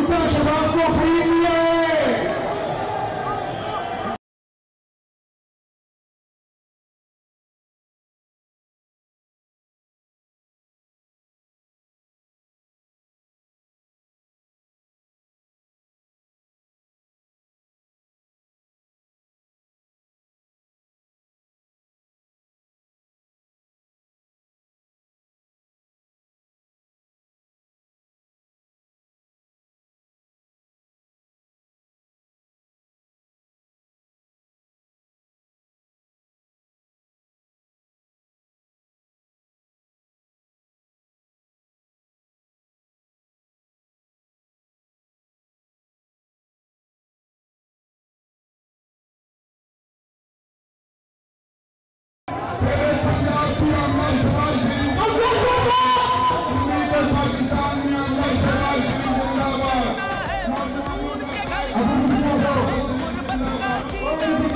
们叫什么？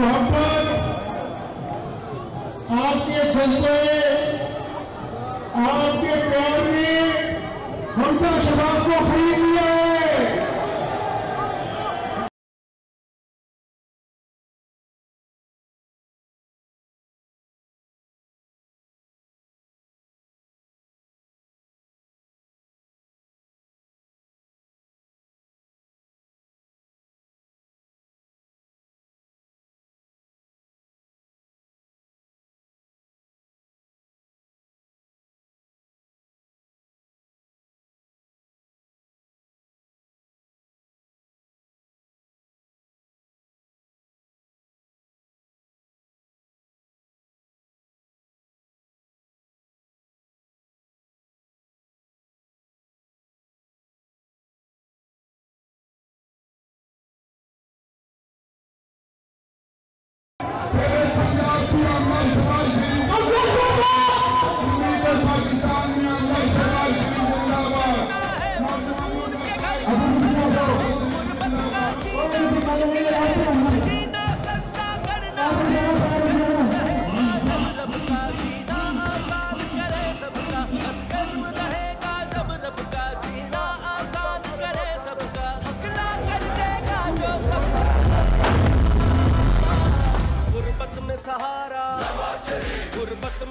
मोहब्बत। आपके जज्बे आपके प्यार ने हम सब शबाब को खरीद but the